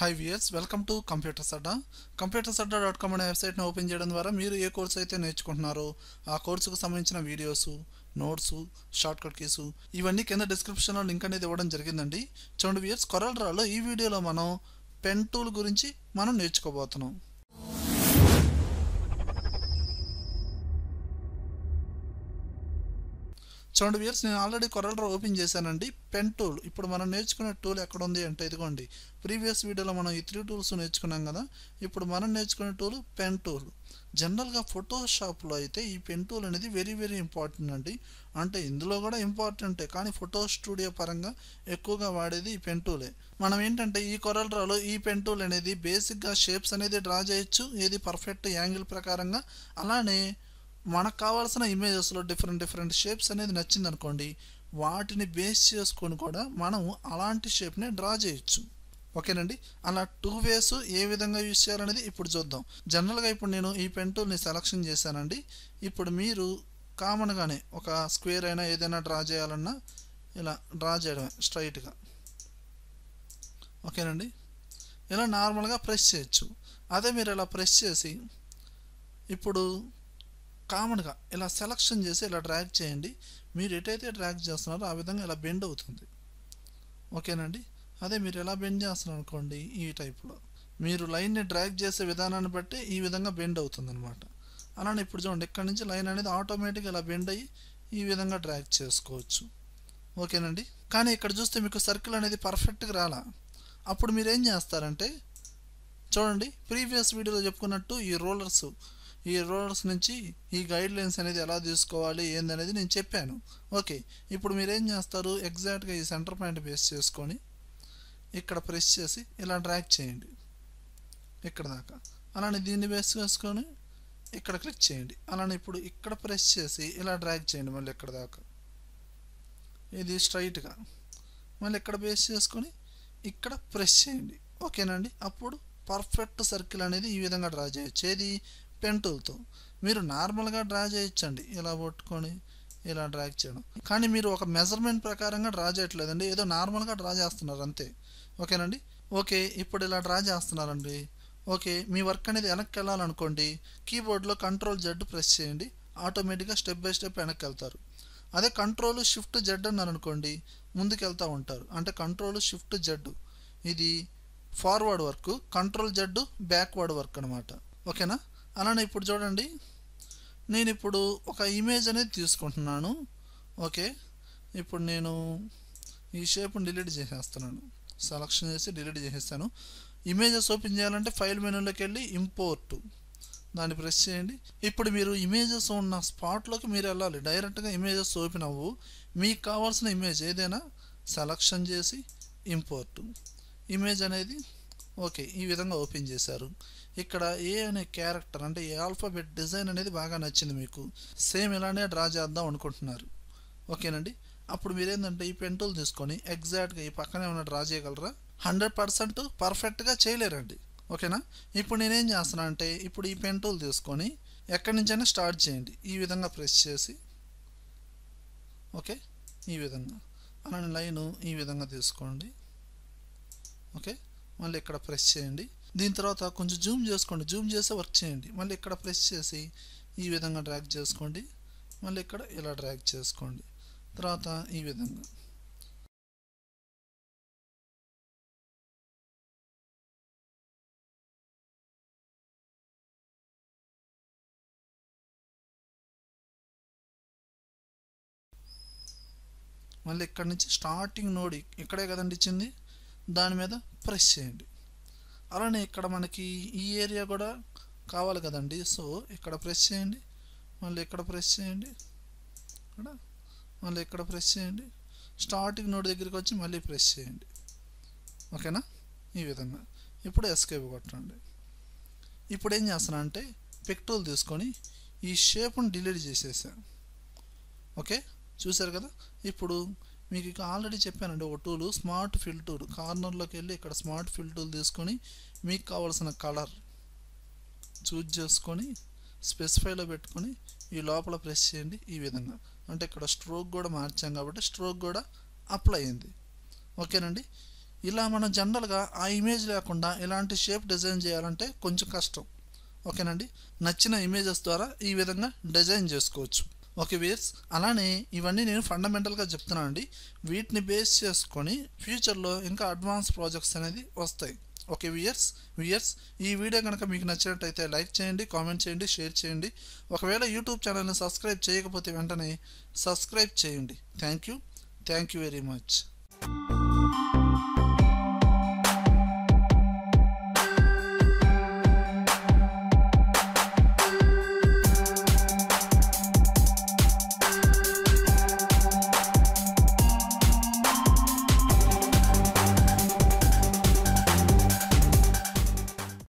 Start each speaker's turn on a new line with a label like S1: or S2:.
S1: Hi viewers welcome to Computers Adda Computers Adda dot com అనే వెబ్సైట్ని open చేయడం ద్వారా మీరు ఏ కోర్స్ అయితే నేర్చుకుంటున్నారో ఆ కోర్సుకు సంబంధించిన వీడియోసు నోట్స్ షార్ట్కట్ కీసు ఇవన్నీ కింద డిస్క్రిప్షన్లో లింక్ అనేది ఇవ్వడం జరిగిందండి. చూడండి వియర్స్ కొరల్ రాలో ఈ వీడియోలో మనం పెన్ టూల్ గురించి మనం నేర్చుకోబోతున్నాం. చూడండి వియర్స్ నేను ఆల్రెడీ కొరల్డ్రా ఓపెన్ చేశానండి. పెన్ టూల్ ఇప్పుడు మనం నేర్చుకునే టూల్ ఎక్కడ ఉంది అంటే ఇదిగోండి. ప్రీవియస్ వీడియోలో మనం ఈ త్రీ టూల్స్ నేర్చుకున్నాం కదా. ఇప్పుడు మనం నేర్చుకునే టూల్ పెన్ టూల్ జనరల్గా ఫోటోషాప్లో అయితే ఈ పెన్ టూల్ అనేది వెరీ వెరీ ఇంపార్టెంట్ అండి. అంటే ఇందులో కూడా ఇంపార్టెంటే కానీ ఫోటో స్టూడియో పరంగా ఎక్కువగా వాడేది ఈ పెన్ టూలే మనం ఏంటంటే ఈ కొరల్ డ్రాలో ఈ పెన్ టూల్ అనేది బేసిక్గా షేప్స్ అనేది డ్రా చేయొచ్చు. ఏది పర్ఫెక్ట్ యాంగిల్ ప్రకారంగా. అలానే మనకు కావాల్సిన ఇమేజెస్లో డిఫరెంట్ డిఫరెంట్ షేప్స్ అనేది నచ్చింది అనుకోండి వాటిని బేస్ చేసుకొని కూడా మనం అలాంటి షేప్ని డ్రా చేయొచ్చు. ఓకేనండి? అలా టూ వేస్ ఏ విధంగా యూజ్ చేయాలనేది ఇప్పుడు చూద్దాం. జనరల్గా ఇప్పుడు నేను ఈ పెన్ టూల్ని సెలక్షన్ చేశానండి. ఇప్పుడు మీరు కామన్గానే ఒక స్క్వేర్ అయినా ఏదైనా డ్రా చేయాలన్నా ఇలా డ్రా చేయడమే స్ట్రైట్గా ఓకేనండి? ఇలా నార్మల్గా ప్రెస్ చేయొచ్చు. అదే మీరు ఇలా ప్రెస్ చేసి ఇప్పుడు కామన్గా ఇలా సెలక్షన్ చేసి ఇలా డ్రాగ్ చేయండి. మీరు ఎటైతే డ్రాగ్ చేస్తున్నారో ఆ విధంగా ఇలా బెండ్ అవుతుంది. ఓకేనండి? అదే మీరు ఎలా బెండ్ చేస్తున్నారు అనుకోండి ఈ టైప్లో. మీరు లైన్ని డ్రాగ్ చేసే విధానాన్ని బట్టి ఈ విధంగా బెండ్ అవుతుంది అనమాట అలానే ఇప్పుడు చూడండి ఇక్కడ నుంచి లైన్ అనేది ఆటోమేటిక్గా ఇలా బెండ్ అయ్యి ఈ విధంగా డ్రాగ్ చేసుకోవచ్చు. ఓకేనండి? కానీ ఇక్కడ చూస్తే మీకు సర్కిల్ అనేది పర్ఫెక్ట్గా రాలా. అప్పుడు మీరు ఏం చేస్తారంటే చూడండి ప్రీవియస్ వీడియోలో చెప్పుకున్నట్టు ఈ రోలర్స్ ఈ రూల్స్ నుంచి ఈ గైడ్ లైన్స్ అనేది ఎలా తీసుకోవాలి ఏందనేది నేను చెప్పాను. ఓకే ఇప్పుడు మీరు ఏం చేస్తారు? ఎగ్జాక్ట్గా ఈ సెంటర్ పాయింట్ బేస్ చేసుకొని ఇక్కడ ప్రెస్ చేసి ఇలా డ్రాగ్ చేయండి. ఇక్కడ దాకా. అలానే దీన్ని బేస్ చేసుకొని ఇక్కడ క్లిక్ చేయండి. అలానే ఇప్పుడు ఇక్కడ ప్రెస్ చేసి ఇలా డ్రాగ్ చేయండి మళ్ళీ ఇక్కడ దాకా. ఇది స్ట్రైట్గా మళ్ళీ ఇక్కడ బేస్ చేసుకొని ఇక్కడ ప్రెస్ చేయండి. ఓకేనండి? అప్పుడు పర్ఫెక్ట్ సర్కిల్ అనేది ఈ విధంగా డ్రా చేయొచ్చు. ఏది? పెన్ టూల్తో మీరు నార్మల్గా డ్రా చేయొచ్చండి. ఇలా పట్టుకొని ఇలా డ్రాక్ చేయడం. కానీ మీరు ఒక మెజర్మెంట్ ప్రకారంగా డ్రా చేయట్లేదండి. ఏదో నార్మల్గా డ్రా చేస్తున్నారు అంతే. ఓకేనండి? ఓకే ఇప్పుడు ఇలా డ్రా చేస్తున్నారండి. ఓకే మీ వర్క్ అనేది వెనక్కి వెళ్ళాలనుకోండి కీబోర్డ్లో కంట్రోల్ జెడ్ ప్రెస్ చేయండి. ఆటోమేటిక్గా స్టెప్ బై స్టెప్ వెనక్కి వెళ్తారు. అదే కంట్రోల్ షిఫ్ట్ జెడ్ అన్నారు అనుకోండి ముందుకు వెళ్తూ ఉంటారు. అంటే కంట్రోల్ షిఫ్ట్ జెడ్. ఇది forward work control Z backward work అనమాట ఓకేనా? అలానే ఇప్పుడు చూడండి. నేను ఇప్పుడు ఒక ఇమేజ్ అనేది తీసుకుంటున్నాను. ఓకే. ఇప్పుడు నేను ఈ షేప్ని డిలీట్ చేసేస్తున్నాను. సెలక్షన్ చేసి డిలీట్ చేసేస్తాను. ఇమేజెస్ ఓపెన్ చేయాలంటే ఫైల్ మెనూలోకి వెళ్ళి ఇంపోర్ట్ దాన్ని ప్రెస్ చేయండి. ఇప్పుడు మీరు ఇమేజెస్ ఉన్న స్పాట్లోకి మీరు వెళ్ళాలి. డైరెక్ట్గా ఇమేజెస్ ఓపెన్ అవ్వు. మీకు కావాల్సిన ఇమేజ్ ఏదైనా సెలక్షన్ చేసి ఇంపోర్ట్ ఇమేజ్ అనేది ఓకే ఈ విధంగా ఓపెన్ చేశారు. ఇక్కడ ఏ అనే క్యారెక్టర్ అంటే ఏ ఆల్ఫాబెట్ డిజైన్ అనేది బాగా నచ్చింది మీకు. సేమ్ ఇలానే డ్రా చేద్దాం అనుకుంటున్నారు. ఓకేనండి? అప్పుడు మీరేంటంటే ఈ పెంటూల్ తీసుకొని ఎగ్జాక్ట్గా ఈ పక్కనే ఉన్న డ్రా చేయగలరా? హండ్రెడ్ పర్సెంట్ పర్ఫెక్ట్గా చేయలేరండి. ఓకేనా? ఇప్పుడు నేనేం చేస్తున్నా అంటే ఇప్పుడు ఈ పెంటూల్ తీసుకొని ఎక్కడి నుంచైనా స్టార్ట్ చేయండి. ఈ విధంగా ప్రెస్ చేసి. ఓకే? ఈ విధంగా. అలానే లైను ఈ విధంగా తీసుకోండి. ఓకే? మళ్ళీ ఇక్కడ ప్రెస్ చేయండి. దీని తర్వాత కొంచెం జూమ్ చేసుకోండి. జూమ్ చేసి వర్క్ చేయండి. మళ్ళీ ఇక్కడ ప్రెస్ చేసి ఈ విధంగా డ్రాగ్ చేసుకోండి. మళ్ళీ ఇక్కడ ఇలా డ్రాగ్ చేసుకోండి. తర్వాత ఈ విధంగా. మళ్ళీ ఇక్కడ నుంచి స్టార్టింగ్ నోడ్ ఇక్కడే కదండి ఇచ్చింది. దాని మీద ప్రెస్ చేయండి. అలానే ఇక్కడ మనకి ఈ ఏరియా కూడా కావాలి కదండి. సో ఇక్కడ ప్రెస్ చేయండి. మళ్ళీ ఇక్కడ ప్రెస్ చేయండి. ఇక్కడ మళ్ళీ ఇక్కడ ప్రెస్ చేయండి. స్టార్టింగ్ నోడ్ దగ్గరికి వచ్చి మళ్ళీ ప్రెస్ చేయండి. ఓకేనా? ఈ విధంగా. ఇప్పుడు ఎస్కేప్ కొట్టండి. ఇప్పుడు ఏం చేస్తున్నా అంటే పిక్టోల్ తీసుకొని ఈ షేప్ని డిలీట్ చేసేసాను ఓకే? చూసారు కదా? ఇప్పుడు మీకు ఇక ఆల్రెడీ చెప్పానండి ఒక టూల్ స్మార్ట్ ఫిల్ టూల్. కార్నర్లోకి వెళ్ళి ఇక్కడ స్మార్ట్ ఫిల్ టూల్ తీసుకొని మీకు కావాల్సిన కలర్ చూజ్ చేసుకొని స్పెసిఫైలో పెట్టుకొని ఈ లోపల ప్రెస్ చేయండి ఈ విధంగా. అంటే ఇక్కడ స్ట్రోక్ కూడా మార్చాం కాబట్టి స్ట్రోక్ కూడా అప్లై అయింది. ఓకేనండి? ఇలా మనం జనరల్గా ఆ ఇమేజ్ లేకుండా ఇలాంటి షేప్ డిజైన్ చేయాలంటే కొంచెం కష్టం. ఓకేనండి? నచ్చిన ఇమేజెస్ ద్వారా ఈ విధంగా డిజైన్ చేసుకోవచ్చు. ఓకే వియర్స్ అలానే ఇవన్నీ నేను ఫండమెంటల్గా చెప్తున్నానండి. వీటిని బేస్ చేసుకొని ఫ్యూచర్లో ఇంకా అడ్వాన్స్ ప్రాజెక్ట్స్ అనేది వస్తాయి. ఓకే వియర్స్ వియర్స్ ఈ వీడియో కనుక మీకు నచ్చినట్టయితే లైక్ చేయండి కామెంట్ చేయండి షేర్ చేయండి. ఒకవేళ యూట్యూబ్ ఛానల్ని సబ్స్క్రైబ్ చేయకపోతే వెంటనే సబ్స్క్రైబ్ చేయండి. Thank you. Thank you very much.